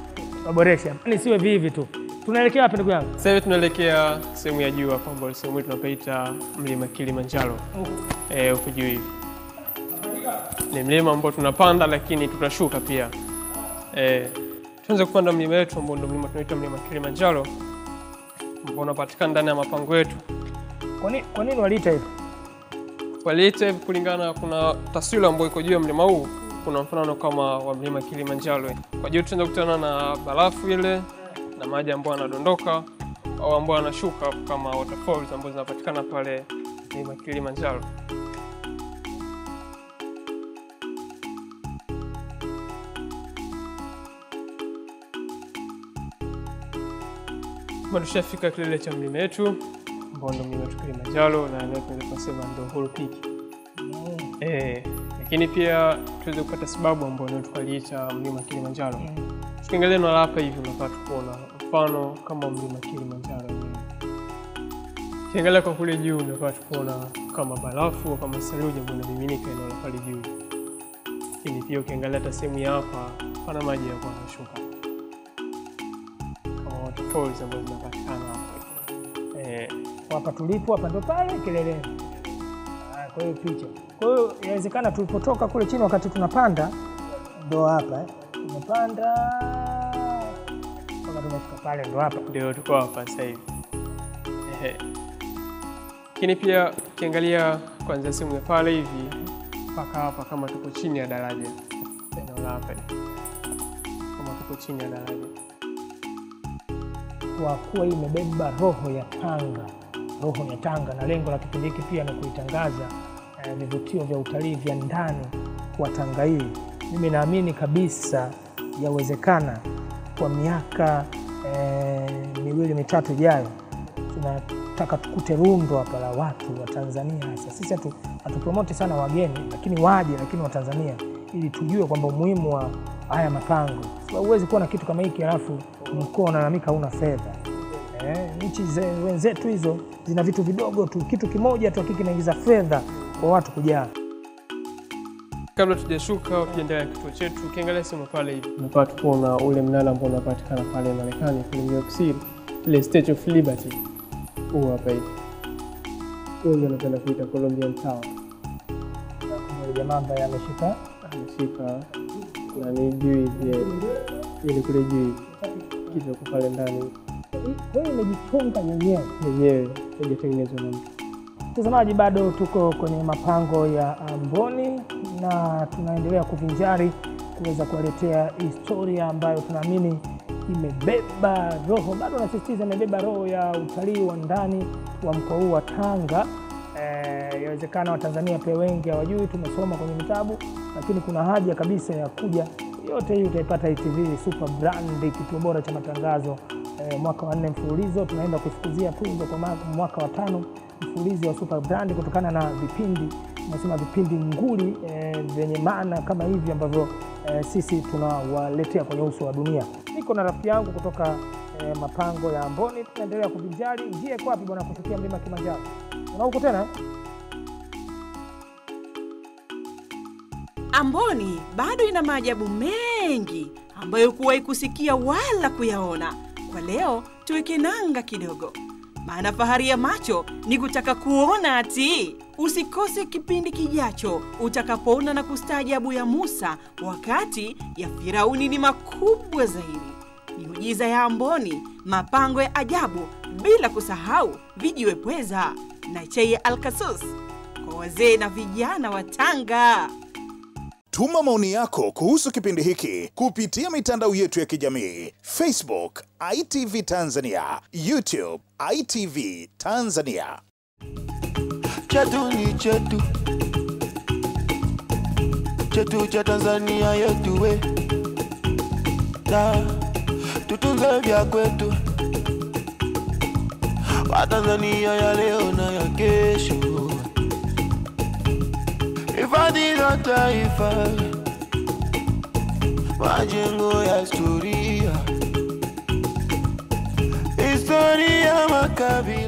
maboresha, nisiwe vivi tu, Tunaelekea wapi ndugu yangu? Sasa hivi tunaelekea sehemu ya juu hapa, ambayo sehemu hii tunapaita mlima Kilimanjaro. Eh, huku juu hivi ni mlima ambao tunapanda, lakini tutashuka pia. Eh, tuanze kupanda mlima wetu ambao ndio mlima tunaita mlima Kilimanjaro ambao unapatikana ndani ya mapango yetu. Kwa nini kwa nini waliita hivyo? Waliita hivi kulingana, kuna taswira ambayo iko juu ya mlima huu, kuna mfano kama wa mlima Kilimanjaro. Kwa juu tunaweza kukutana na barafu ile na maji ambayo yanadondoka au ambayo yanashuka kama waterfalls ambazo zinapatikana pale mlima Kilimanjaro. Tushafika kilele cha mlima wetu ambao ndio mlima wetu Kilimanjaro, na eneo tunaweza kusema ndio Uhuru Peak. Eh, lakini pia tuweze kupata sababu ambayo ndio tukaliita mlima Kilimanjaro. Tukiangalia eneo hapa hivi unapata kuona mfano kama mlima Kilimanjaro. Ukiangalia kwa kule juu unapata kuona kama barafu kama saruji ambayo inamiminika eneo la pale juu. Lakini pia ukiangalia hata sehemu ya hapa pana maji yakuwa yanashuka kama waterfalls ambazo zinapatikana hapa. Eh, Hapa tulipo hapa ndo pale kileleni. Ah, Kwa hiyo picha. Kwa hiyo inawezekana tulipotoka kule chini wakati tunapanda ndo hapa eh. Tumepanda pale ndo hapa. ndio tuko hapa sasa hivi. Ehe. Lakini pia ukiangalia kuanzia simu ya pale hivi mpaka hapa kama tuko chini ya daraja eneo la hapa kama tuko chini ya daraja kwa kuwa imebeba roho ya Tanga, roho ya Tanga, na lengo la kipindi hiki pia ni kuitangaza eh, vivutio vya utalii vya ndani kwa Tanga hii. Mimi naamini kabisa yawezekana kwa miaka eh, miwili mitatu ijayo tunataka tukute rundo hapa la watu wa Tanzania hasa. Sisi hatupromoti sana wageni, lakini waje, lakini wa Tanzania ili tujue kwamba umuhimu wa haya mapango. Sababu huwezi kuwa na kitu kama hiki alafu mkoa unalalamika hauna fedha. Eh, nchi ze- wenzetu hizo zina vitu vidogo tu, kitu kimoja tu kinaingiza fedha kwa watu kujaa. Kabla tujashuka ukiendelea tujaendelea na kituo chetu, ukiangalia simu pale hivi unapata na ule mnara ambao unapatikana pale Marekani kule New York City, ile Statue of Liberty. Huu hapa hivi, wengi wanapenda kuita Columbian Tower. Jamaa ambaye ameshika ameshika nani juu ile ili kule juu kitu kwa pale ndani kwa hiyo imejichonga yenyewe. yenyewe haijatengenezwa na mtu. Mtazamaji, bado tuko kwenye mapango ya Amboni na tunaendelea kuvinjari kuweza kuwaletea historia ambayo tunaamini imebeba roho, bado nasisitiza, imebeba roho ya utalii wa ndani wa mkoa huu wa Tanga. Yawezekana Yawezekana Watanzania pia wengi hawajui, tumesoma kwenye vitabu, lakini kuna haja kabisa ya kuja. Yote hii utaipata ITV Super Brand, kituo bora cha matangazo E, mwaka wa nne mfululizo tunaenda kufukuzia tuzo kwa mwaka wa tano mfululizo wa Super Brand kutokana na vipindi nasema vipindi nguli eh, vyenye maana kama hivi ambavyo eh, sisi tunawaletea kwenye uso wa dunia. Niko na rafiki yangu kutoka eh, mapango ya Amboni, tunaendelea kuvinjari. Njia iko wapi bwana kufikia mlima Kilimanjaro? Una huko tena? Amboni bado ina maajabu mengi ambayo kuwahi kusikia wala kuyaona. Kwa leo tuweke nanga kidogo, maana fahari ya macho ni kutaka kuona ati. Usikose kipindi kijacho utakapoona na kustaajabu ya Musa wakati ya Firauni ni makubwa zaidi, miujiza ya Amboni, mapango ya ajabu, bila kusahau vijiwe pweza na chai ya Alkasus kwa wazee na vijana wa Tanga. Tuma maoni yako kuhusu kipindi hiki kupitia mitandao yetu ya kijamii. Facebook ITV Tanzania, YouTube ITV Tanzania. chetu ni chetu. Chetu cha Tanzania yetu we. Na tutunze vya kwetu. Watanzania ya leo na ya kesho, hifadhi za taifa, majengo historia, historia makabila